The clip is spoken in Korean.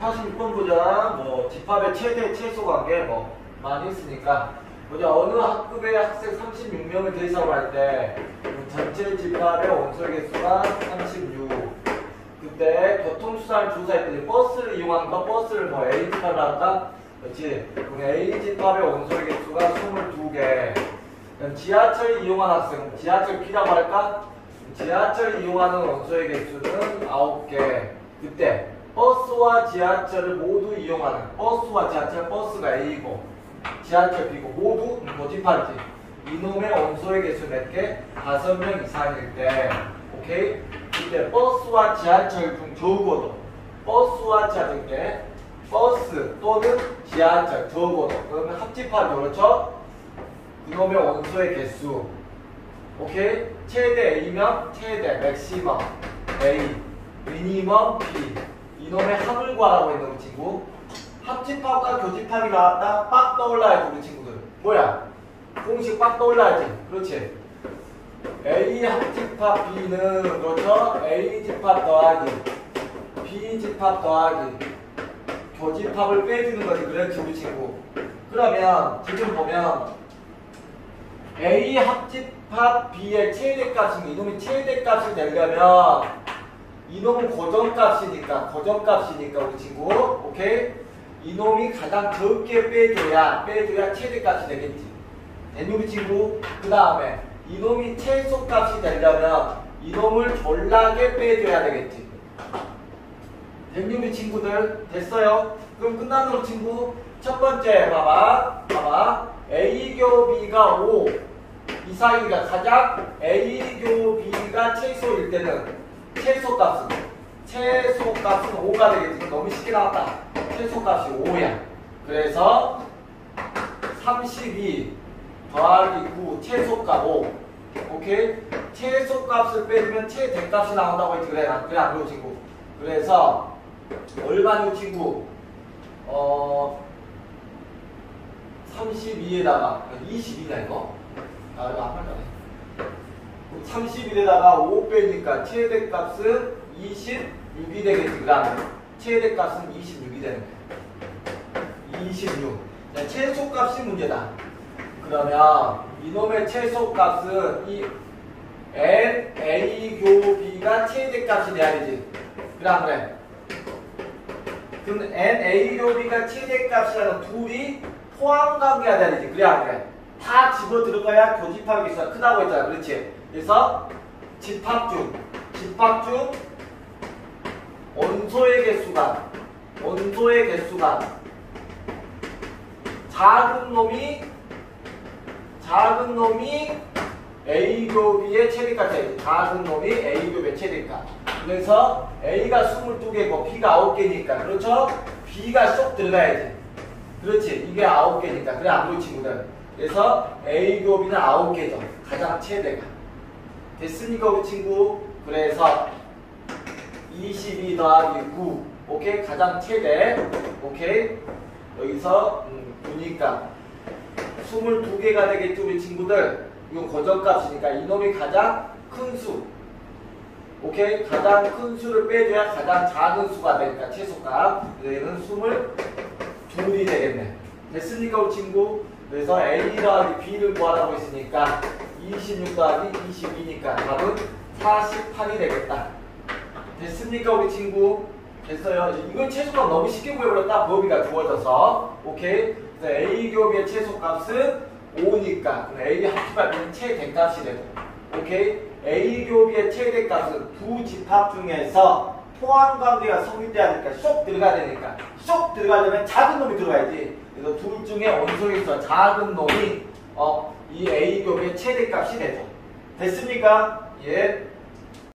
46번 보자. 뭐 집합의 최대 최소 관계 뭐 많이 있으니까 보자. 어느 학급의 학생 36명을 대상으로 할 때 전체 집합의 원소의 개수가 36. 그때 교통수단을 조사할 때 버스를 이용한다. 버스를 뭐 A 집합을 한다. 그렇지. 그럼 A 집합의 원소의 개수가 22개. 그럼 지하철 이용한 학생, 지하철 B라고 할까? 지하철 이용하는 원소의 개수는 9개. 그때 버스와 지하철을 모두 이용하는 버스와 지하철 버스가 A고 지하철 B고 모두 교집합이지 이놈의 원소의 개수 몇 개? 다섯 명 이상일 때 오케이? 이때 버스와 지하철 중 적어도 버스와 지하철 때 버스 또는 지하철 적어도 그러면 합집합이 그렇죠? 그놈의 원소의 개수 오케이? 최대 A면 최대 맥시멈 A 미니멈 B 이놈의 구하라고 했는 우리 친구. 합집합과 교집합이 나왔다. 빡 떠올라야지 우리 친구들. 뭐야? 공식 빡 떠올라야지. 그렇지. A 합집합 B는 그렇죠? A 집합 더하기. B 집합 더하기. 교집합을 빼주는 거지. 그렇지 우리 친구. 그러면 지금 보면 A 합집합 B의 최대값인 이놈이 최대값이 되려면 이놈은 고정값이니까 고정값이니까 우리 친구 오케이? 이놈이 가장 적게 빼줘야 빼줘야 최대값이 되겠지. 됐니 우리 친구? 그 다음에 이놈이 최소값이 되려면 이놈을 졸라게 빼줘야 되겠지. 됐니 우리 친구들? 됐어요? 그럼 끝나는 우리 친구 첫 번째 봐봐 봐봐. A교 B가 5 이 사이가 가장 A교 B가 최소일 때는 최소값은 최소값은 5가 되겠지. 너무 쉽게 나왔다. 최소값이 5야. 그래서 32 더하기 9 최소값 5. 오케이? 최소값을 빼주면 최대값이 나온다고 했지. 그래, 그래 안 그래 친구. 그래서 얼마니 친구? 어 32에다가 22냐 이거? 아 이거 안 팔까네. 31에다가 5 빼니까 최대값은 26이 되겠지. 그 다음에 최대값은 26이 되는 거야. 26. 자, 최소값이 문제다. 그러면 이놈의 최소값은 이 N, A, 교, B가 최대값이 돼야 되지. 그 다음 그래. 그럼 N, A, 교, B가 최대값이라는 둘이 포함관계가 돼야 되지. 그래 안 그래? 다 집어 들어가야 교집합 개수가 크다고 했잖아. 그렇지? 그래서 집합 중, 집합 중 원소의 개수가 원소의 개수가 작은 놈이 작은 놈이 A 곱이의 최대값이 작은 놈이 A 곱의 최대값. 그래서 A가 22개고 B가 9개니까 그렇죠? B가 쏙 들어가야지. 그렇지. 이게 9개니까. 그래 안 보이 친구들. 그래서 A 곱이는 9개죠. 가장 최대가. 됐습니까 우리 친구? 그래서 22 더하기 9 오케이? 가장 최대. 오케이? 여기서 음, 9니까 22개가 되겠죠 우리 친구들. 이건 고정값이니까 이놈이 가장 큰 수. 오케이? 가장 큰 수를 빼줘야 가장 작은 수가 되니까 최소값. 얘는 22이 되겠네. 됐습니까 우리 친구? 그래서 A 더하기 B를 구하라고 했으니까 26 더하기 22니까 답은 48이 되겠다. 됐습니까 우리 친구? 됐어요. 이건 최소값 너무 쉽게 구해버렸다. 범위가 주어져서. 오케이. 그래서 A 교비의 최소값은 5니까 A 합집합은 최대값이 되고. 오케이. A 교비의 최대값은 두 집합 중에서 포함관계가 성립돼야 되니까 쏙 들어가야 되니까 쏙 들어가려면 작은 놈이 들어가야지. 그래서 둘 중에 원소에서 작은 놈이 어, 이 A교의 최대값이 되죠. 됐습니까? 예.